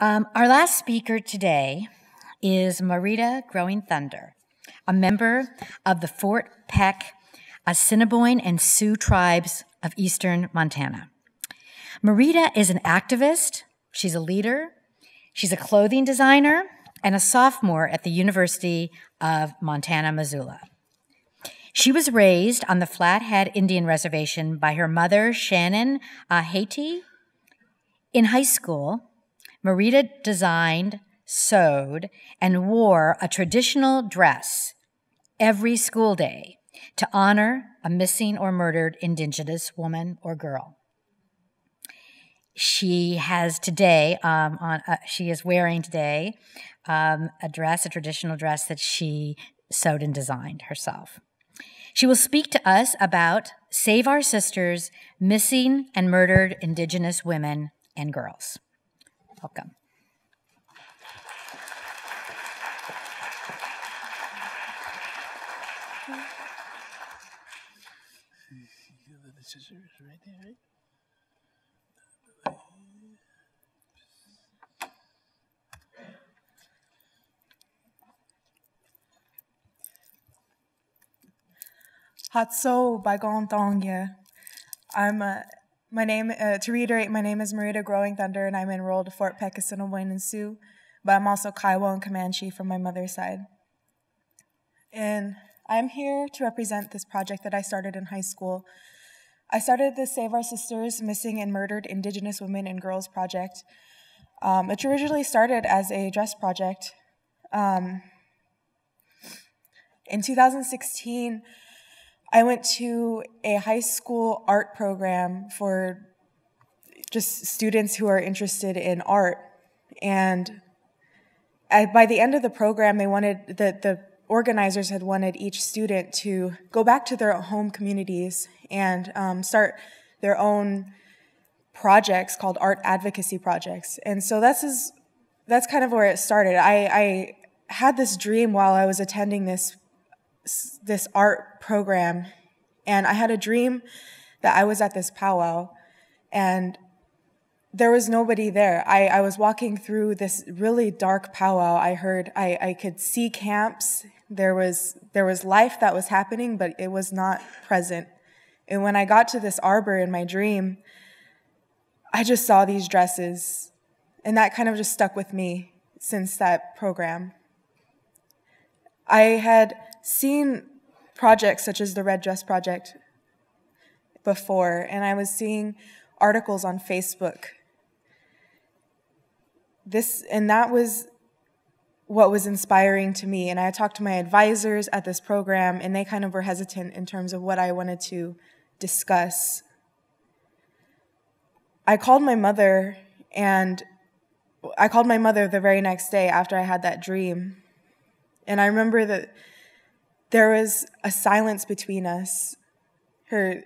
Um, our last speaker today is Marita Growing Thunder, a member of the Fort Peck, Assiniboine, and Sioux tribes of eastern Montana. Marita is an activist, she's a leader, she's a clothing designer, and a sophomore at the University of Montana, Missoula. She was raised on the Flathead Indian Reservation by her mother, Shannon Ahhaitty. In high school, Marita designed, sewed, and wore a traditional dress every school day to honor a missing or murdered Indigenous woman or girl. She has today um, on. Uh, she is wearing today um, a dress, a traditional dress that she sewed and designed herself. She will speak to us about Save Our Sisters, missing and murdered Indigenous women and girls. Welcome. scissors right there, right? Hatso. I'm uh, my name uh, to reiterate. My name is Marita Growing Thunder, and I'm enrolled Fort Peck, Assiniboine, and Sioux. But I'm also Kiowa and Comanche from my mother's side. And I'm here to represent this project that I started in high school. I started the Save Our Sisters Missing and Murdered Indigenous Women and Girls project. Um, it originally started as a dress project. Um, in 2016, I went to a high school art program for just students who are interested in art. And by the end of the program, they wanted the, the organizers had wanted each student to go back to their home communities and um, start their own projects called art advocacy projects. And so that's is, that's kind of where it started. I, I had this dream while I was attending this this art program, and I had a dream that I was at this powwow, and there was nobody there. I, I was walking through this really dark powwow. I heard I, I could see camps. There was there was life that was happening, but it was not present. And when I got to this arbor in my dream, I just saw these dresses, and that kind of just stuck with me since that program. I had seen projects such as the Red Dress Project before, and I was seeing articles on Facebook. This and that was what was inspiring to me. And I talked to my advisors at this program, and they kind of were hesitant in terms of what I wanted to discuss. I called my mother, and I called my mother the very next day after I had that dream. And I remember that there was a silence between us. Her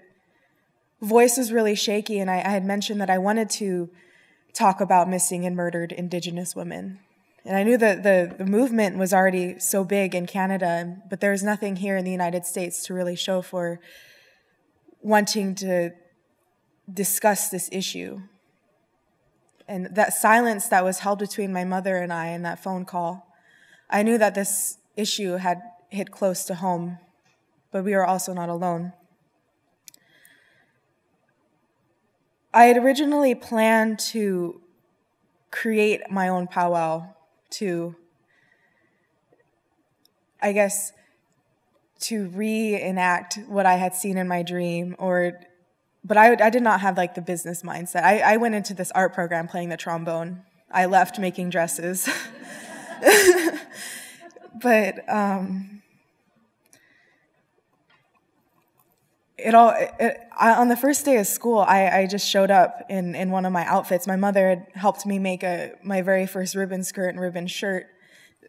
voice was really shaky, and I, I, had mentioned that I wanted to talk about missing and murdered Indigenous women. And I knew that the, the movement was already so big in Canada, but there was nothing here in the United States to really show for wanting to discuss this issue. And that silence that was held between my mother and I in that phone call, I knew that this issue had hit close to home, but we are also not alone. I had originally planned to create my own powwow to, I guess, to reenact what I had seen in my dream or but I, I did not have like the business mindset. I, I went into this art program playing the trombone. I left making dresses. but um, it all it, I, on the first day of school I, I just showed up in, in one of my outfits. My mother had helped me make a my very first ribbon skirt and ribbon shirt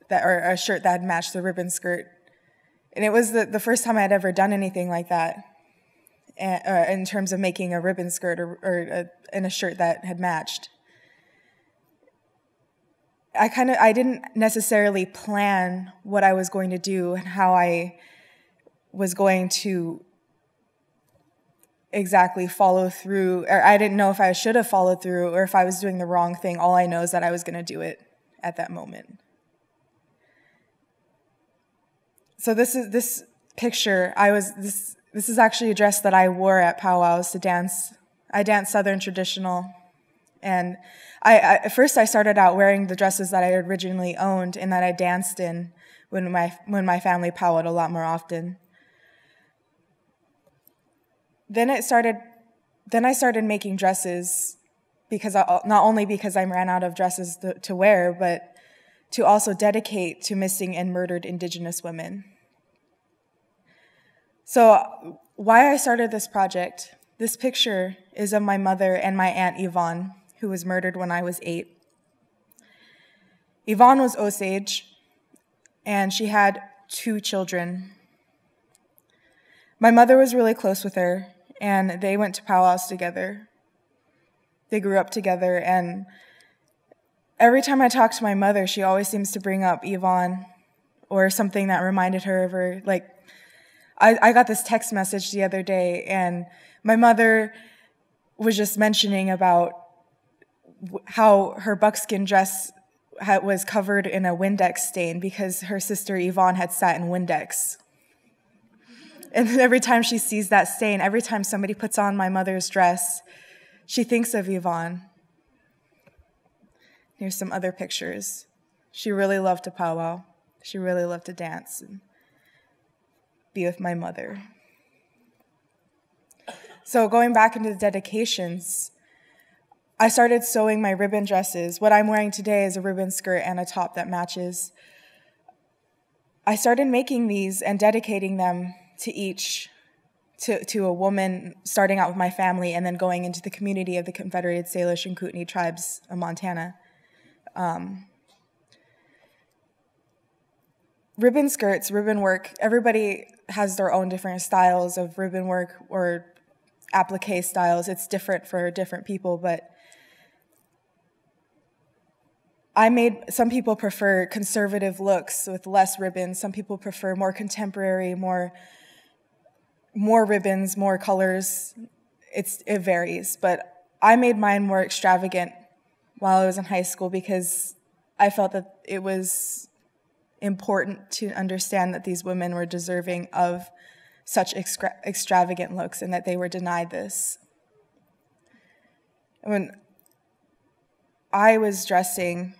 that or a shirt that matched the ribbon skirt. And it was the, the first time i had ever done anything like that and, uh, in terms of making a ribbon skirt or, or a, in a shirt that had matched. I kind of i didn't necessarily plan what i was going to do and how i was going to exactly follow through, or I didn't know if I should have followed through or if I was doing the wrong thing. All I know is that I was going to do it at that moment. So this is this picture. I was this. This is actually a dress that I wore at powwows to dance. I danced Southern traditional, and I, I at first I started out wearing the dresses that I originally owned and that I danced in when my when my family powwowed a lot more often then it started then I started making dresses because I, not only because I ran out of dresses to, to wear, but to also dedicate to missing and murdered indigenous women. So, why I started this project, this picture is of my mother and my aunt Yvonne, who was murdered when I was eight. Yvonne was Osage, and she had two children. My mother was really close with her, and they went to powwows together. They grew up together, and every time I talk to my mother, she always seems to bring up Yvonne or something that reminded her of her. Like, I, I got this text message the other day, and my mother was just mentioning about how her buckskin dress was covered in a Windex stain because her sister Yvonne had sat in Windex and every time she sees that stain, every time somebody puts on my mother's dress, she thinks of Yvonne. Here's some other pictures. She really loved to powwow. She really loved to dance and be with my mother. So, going back into the dedications, I started sewing my ribbon dresses. What I'm wearing today is a ribbon skirt and a top that matches. I started making these and dedicating them to each to, to a woman starting out with my family and then going into the community of the Confederated Salish and Kootenai tribes of Montana. Um, ribbon skirts, ribbon work, everybody has their own different styles of ribbon work or applique styles. It's different for different people, but I made some people prefer conservative looks with less ribbons. Some people prefer more contemporary, more more ribbons, more colors. It's, it varies, but I made mine more extravagant while I was in high school because I felt that it was important to understand that these women were deserving of such extra- extravagant looks and that they were denied this. When I was dressing,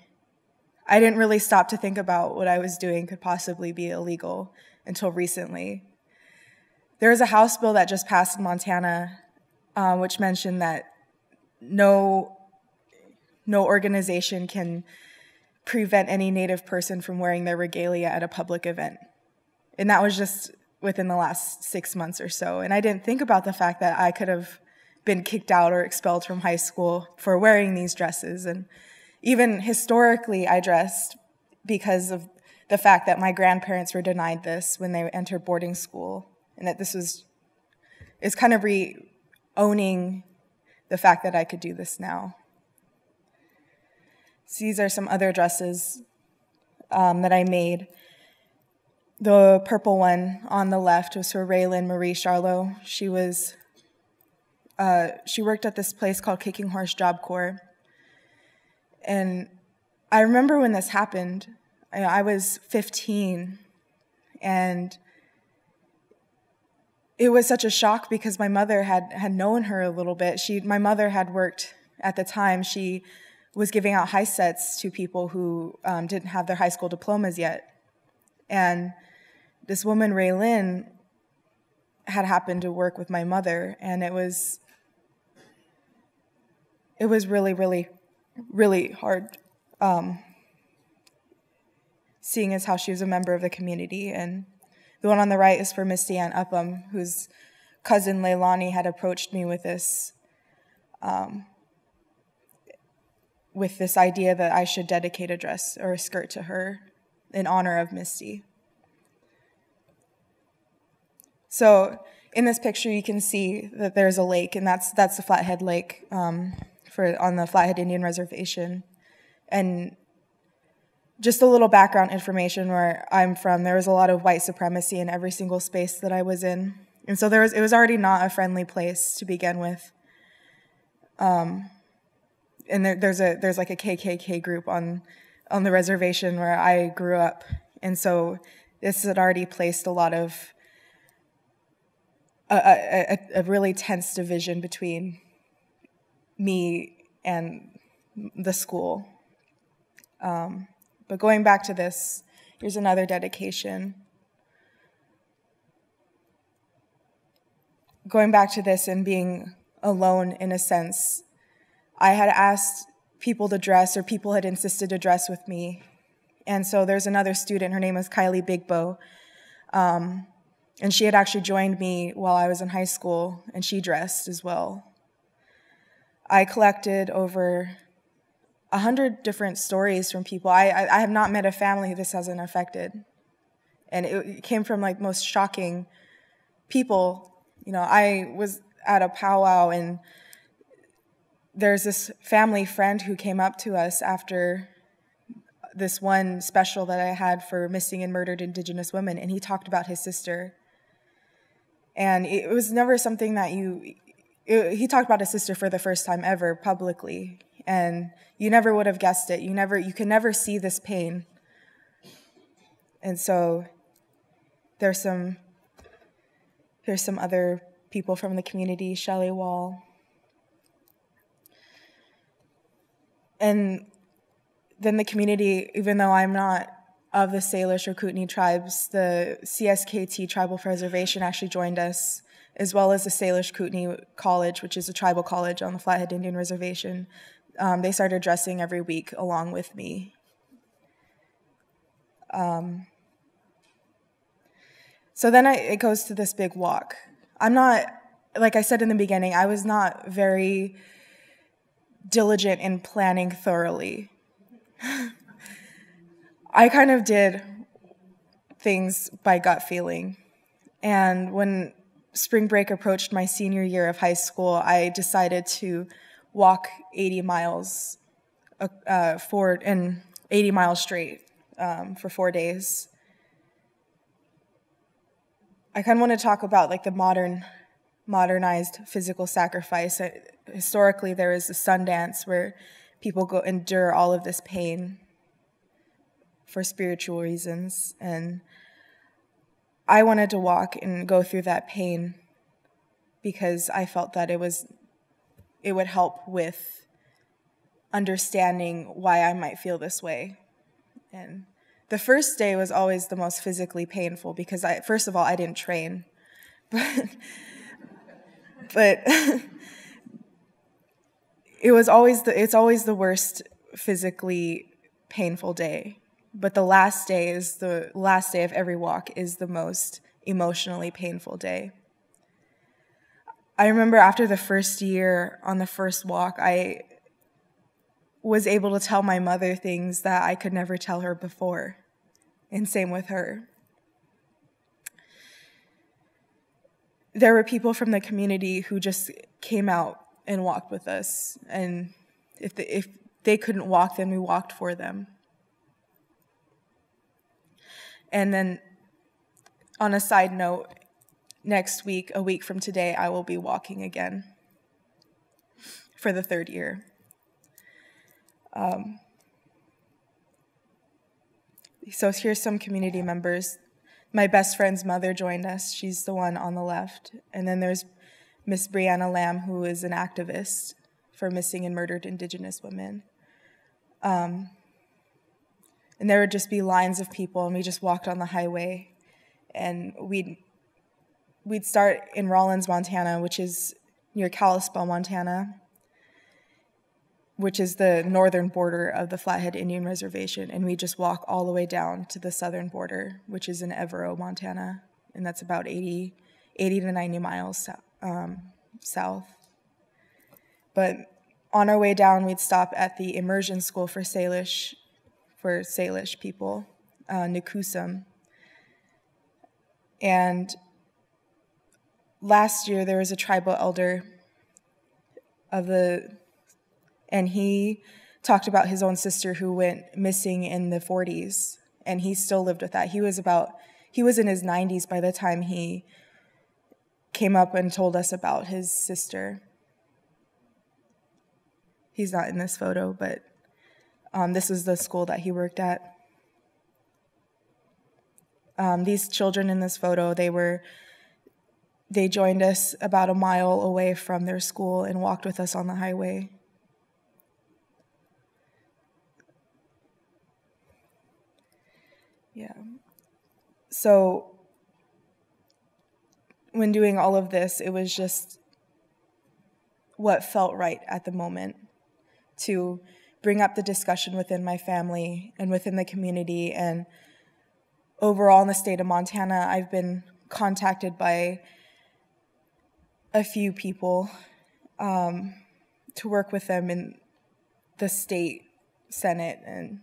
I didn't really stop to think about what I was doing could possibly be illegal until recently. There is a House bill that just passed in Montana, uh, which mentioned that no no organization can prevent any Native person from wearing their regalia at a public event, and that was just within the last six months or so. And I didn't think about the fact that I could have been kicked out or expelled from high school for wearing these dresses. And even historically, I dressed because of the fact that my grandparents were denied this when they entered boarding school and that this was is kind of re owning the fact that I could do this now. So these are some other dresses um, that I made. The purple one on the left was for Raylan Marie Charlot. She was uh, she worked at this place called Kicking Horse Job Corps, and I remember when this happened. I, I was 15, and it was such a shock because my mother had had known her a little bit. She, my mother had worked at the time. She was giving out HiSETs to people who um, didn't have their high school diplomas yet, and this woman, Ray Lynn, had happened to work with my mother, and it was it was really, really, really hard. Um, seeing as how she was a member of the community and the one on the right is for Misty Ann Upham, whose cousin Leilani had approached me with this, um, with this idea that I should dedicate a dress or a skirt to her in honor of Misty. So in this picture, you can see that there's a lake, and that's that's the Flathead Lake um, for on the Flathead Indian Reservation, and just a little background information where I'm from. There was a lot of white supremacy in every single space that I was in. And so there was, it was already not a friendly place to begin with. Um, and there, there's a there's like a KKK group on on the reservation where I grew up, and so this had already placed a lot of a, a, a really tense division between me and the school. Um, but going back to this, here's another dedication. Going back to this and being alone in a sense, I had asked people to dress, or people had insisted to dress with me. And so there's another student, her name is Kylie Bigbo. Um, and she had actually joined me while I was in high school, and she dressed as well. I collected over a hundred different stories from people. I, I, I, have not met a family this hasn't affected. And it came from like most shocking people. You know, I was at a powwow and there's this family friend who came up to us after this one special that I had for missing and murdered Indigenous women, and he talked about his sister. And it was never something that you, it, he talked about his sister for the first time ever publicly and you never would have guessed it. You never, you can never see this pain. And so there's some, there's some other people from the community, Shelley Wall. And then the community, even though I'm not of the Salish or Kootenai tribes, the CSKT Tribal Preservation actually joined us, as well as the Salish Kootenai College, which is a tribal college on the Flathead Indian Reservation um, they started dressing every week along with me. Um, so then I, it goes to this big walk. I'm not, like I said in the beginning, I was not very diligent in planning thoroughly. I kind of did things by gut feeling. And when spring break approached my senior year of high school, I decided to walk 80 miles uh, uh for and 80 miles straight um, for four days. I kind of want to talk about like the modern, modernized physical sacrifice. Uh, historically, there is a sun dance where people go endure all of this pain for spiritual reasons, and I wanted to walk and go through that pain because I felt that it was it would help with understanding why I might feel this way. And the first day was always the most physically painful because I first of all I didn't train. But but it was always the it's always the worst physically painful day. But the last day is the last day of every walk is the most emotionally painful day. I remember after the first year on the first walk, I was able to tell my mother things that I could never tell her before. And same with her. There were people from the community who just came out and walked with us. And if they, if they couldn't walk, then we walked for them. And then, on a side note, next week, a week from today, I will be walking again for the third year. Um, so here's some community members. My best friend's mother joined us. She's the one on the left. And then there's Miss Brianna Lamb, who is an activist for missing and murdered Indigenous women. Um, and there would just be lines of people, and we just walked on the highway, and we'd we'd start in Rollins, Montana, which is near Kalispell, Montana, which is the northern border of the Flathead Indian Reservation, and we just walk all the way down to the southern border, which is in Evaro, Montana, and that's about 80, 80 to 90 miles um, south. But on our way down, we'd stop at the immersion school for Salish, for Salish people, uh. And last year there was a tribal elder of the and he talked about his own sister who went missing in the 40s and he still lived with that he was about he was in his 90s by the time he came up and told us about his sister. He's not in this photo, but um, this is the school that he worked at. Um, these children in this photo, they were, they joined us about a mile away from their school and walked with us on the highway. Yeah. So when doing all of this, it was just what felt right at the moment to bring up the discussion within my family and within the community. And overall in the state of Montana, I've been contacted by a few people um, to work with them in the state senate and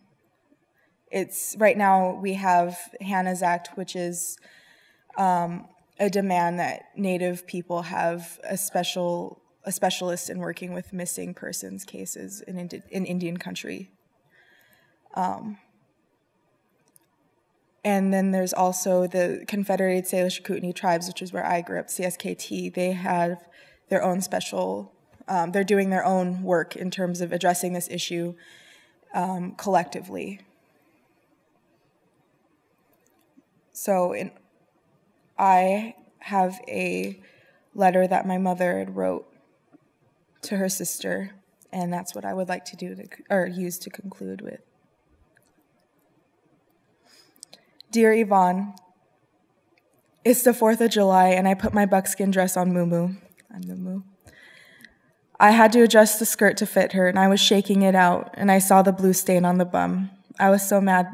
it's right now we have Hanna's Act, which is um, a demand that Native people have a special a specialist in working with missing persons cases in Indi- in Indian country. Um, and then there's also the Confederated Salish Kootenai tribes, which is where I grew up, CSKT. They have their own special, um, they're doing their own work in terms of addressing this issue um, collectively. So in, I have a letter that my mother had wrote to her sister, and that's what I would like to do to, or use to conclude with. Dear Yvonne, it's the 4th of July, and I put my buckskin dress on Mumu. On Mumu. I had to adjust the skirt to fit her, and I was shaking it out, and I saw the blue stain on the bum. I was so mad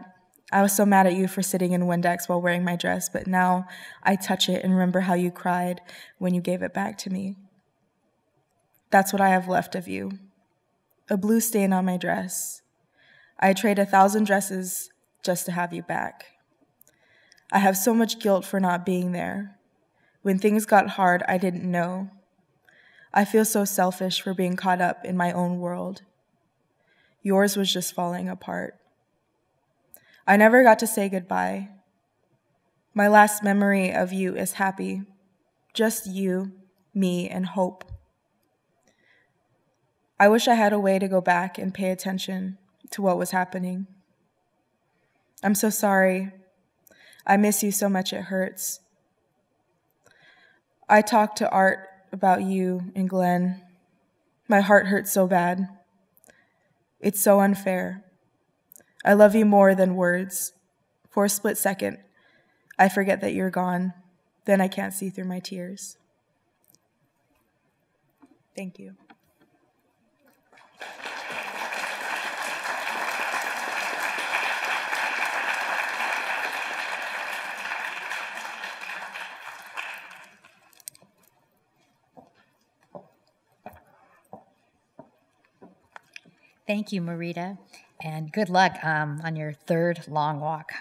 I was so mad at you for sitting in Windex while wearing my dress, but now I touch it and remember how you cried when you gave it back to me. That's what I have left of you a blue stain on my dress. I trade a thousand dresses just to have you back. I have so much guilt for not being there. When things got hard, I didn't know. I feel so selfish for being caught up in my own world. Yours was just falling apart. I never got to say goodbye. My last memory of you is happy. Just you, me, and hope. I wish I had a way to go back and pay attention to what was happening. I'm so sorry. I miss you so much it hurts. I talked to Art about you and Glenn. My heart hurts so bad. It's so unfair. I love you more than words. For a split second, I forget that you're gone. Then I can't see through my tears. Thank you. Thank you, Marita, and good luck um, on your third long walk.